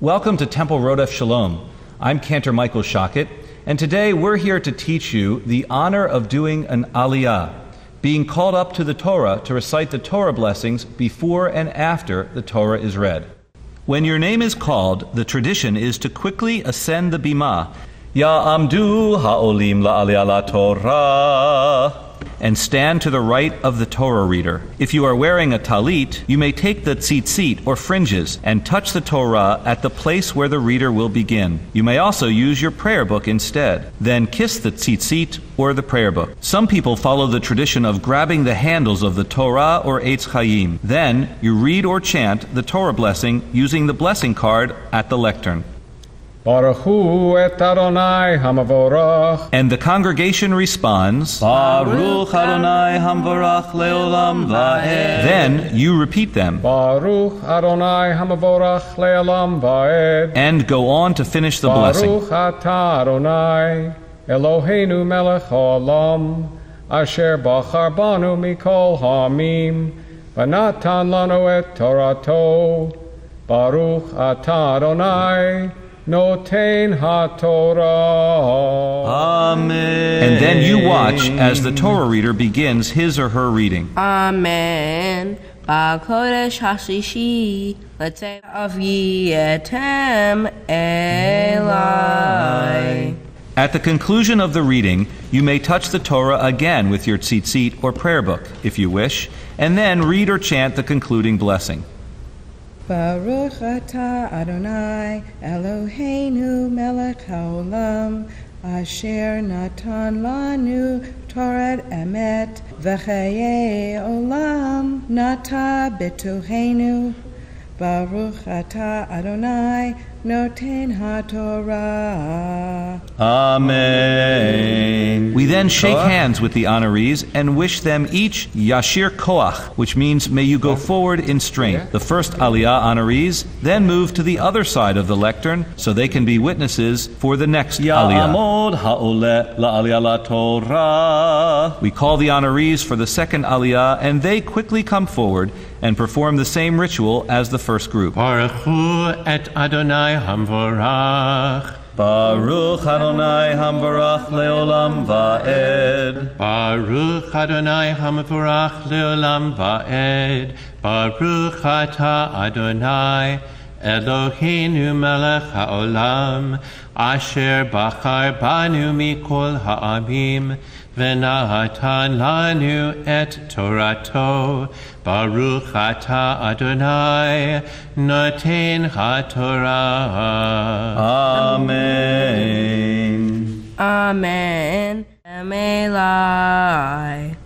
Welcome to Temple Rodef Shalom. I'm Cantor Michael Shochet, and today we're here to teach you the honor of doing an aliyah, being called up to the Torah to recite the Torah blessings before and after the Torah is read. When your name is called, the tradition is to quickly ascend the bima, Ya Amdu Ha'olim La'aliyah La Torah and stand to the right of the Torah reader. If you are wearing a talit, you may take the tzitzit or fringes and touch the Torah at the place where the reader will begin. You may also use your prayer book instead. Then kiss the tzitzit or the prayer book. Some people follow the tradition of grabbing the handles of the Torah or Eitz Chaim. Then you read or chant the Torah blessing using the blessing card at the lectern. And the congregation responds, Baruch Adonai Hamvarach Leolam Va'ed. Then you repeat them. Baruch Adonai Hamavorach Leolam Va'ed. And go on to finish the blessing. Baruch Ata Adonai Eloheinu Melech Haolam Asher Bachar Banu Mikol Hamim Vanatan Lanu et Torato Baruch Ata Adonai Notain HaTorah. Amen. And then you watch as the Torah reader begins his or her reading. Amen. Ba'kodesh hashishi, let's of yetem Elai. At the conclusion of the reading, you may touch the Torah again with your tzitzit or prayer book, if you wish, and then read or chant the concluding blessing. Baruch atah Adonai Eloheinu melech haolam asher natan lanu Torah emet v'chaye olam nata betuhenu Baruch atah Adonai noten haTorah. Amen. We then shake hands with the honorees and wish them each Yashir Koach, which means may you go forward in strength. The first Aliyah honorees then move to the other side of the lectern so they can be witnesses for the next Aliyah. We call the honorees for the second Aliyah and they quickly come forward and perform the same ritual as the first group. Baruch et Adonai Hamvorach. Baruch Adonai Hamvarach Leolam Va'ed. Baruch Adonai Hamvorach Leolam Va'ed. Baruch Ata Adonai Eloheinu melech haolam asher bachar banu mikol ha'amim v'nahatan lanu et torato Baruch ata Adonai noten haTorah. Amen. Amen. Elai.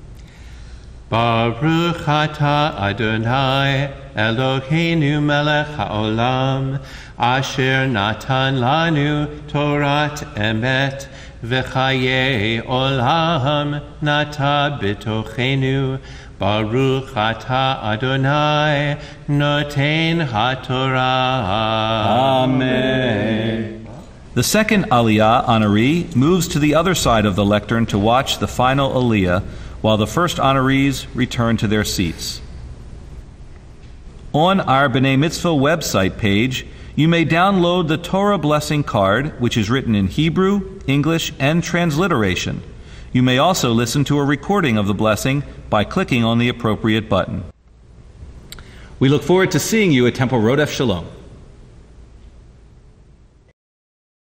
Baruch ata Adonai Eloheinu melech haolam asher natan lanu Torat emet v'chaye olam nata bitochenu Baruch ata Adonai noten haTorah. Amen. The second Aliyah honoree moves to the other side of the lectern to watch the final Aliyah, while the first honorees return to their seats. On our B'nai Mitzvah website page, you may download the Torah Blessing Card, which is written in Hebrew, English, and transliteration. You may also listen to a recording of the blessing by clicking on the appropriate button. We look forward to seeing you at Temple Rodef Shalom.